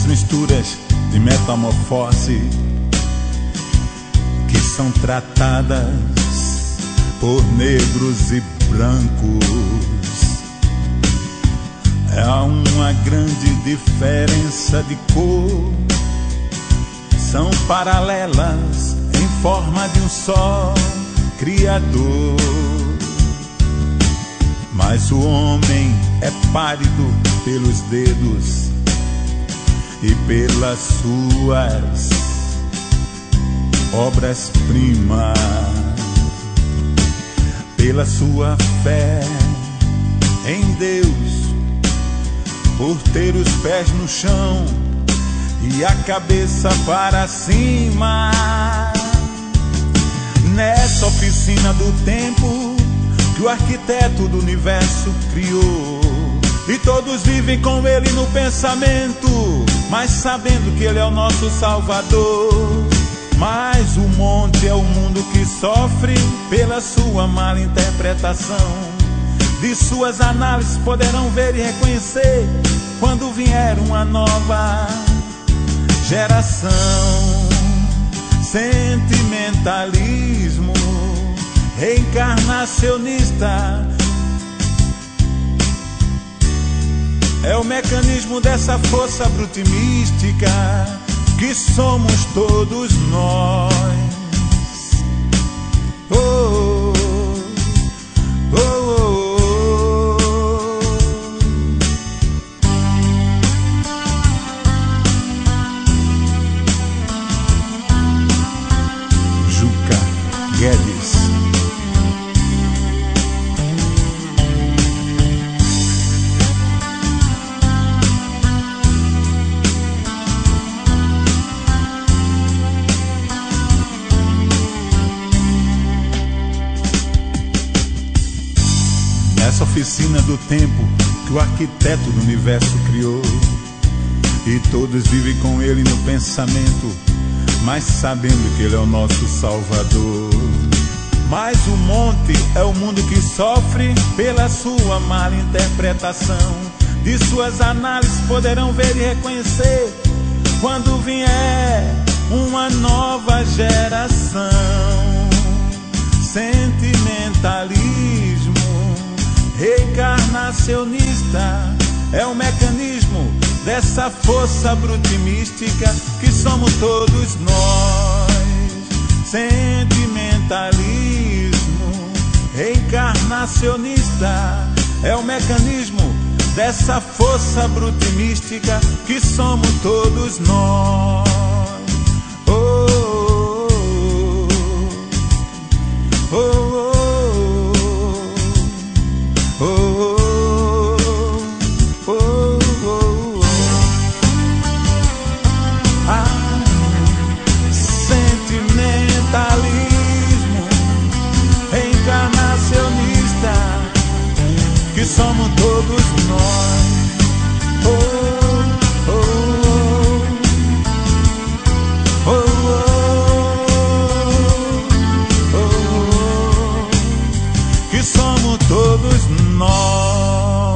misturas de metamorfose que são tratadas por negros e brancos. Há uma grande diferença de cor, são paralelas em forma de um só Criador. Mas o homem é pálido pelos dedos e pelas suas obras-primas, pela sua fé em Deus, por ter os pés no chão e a cabeça para cima. Nessa oficina do tempo que o arquiteto do universo criou. E todos vivem com ele no pensamento, sabendo que ele é o nosso Salvador. Mas o monte é o mundo que sofre pela sua mala interpretação. De suas análises poderão ver e reconhecer quando vier uma nova geração. Sentimentalismo reencarnacionista é o mecanismo dessa força brutimística que somos todos nós. Oh, oh, oh, oh. Juca Guedes. Oficina do tempo que o arquiteto do universo criou. E todos vivem com ele no pensamento, mas sabendo que ele é o nosso Salvador. Mas o monte é o mundo que sofre pela sua mala interpretação. De suas análises poderão ver e reconhecer quando vier uma nova geração. Sentimentalismo reencarnacionista é o mecanismo dessa força brutimística que somos todos nós. Sentimentalismo reencarnacionista é o mecanismo dessa força brutimística que somos todos nós. Que somos todos nós. Oh, oh, oh, oh, oh, oh, que somos todos nós.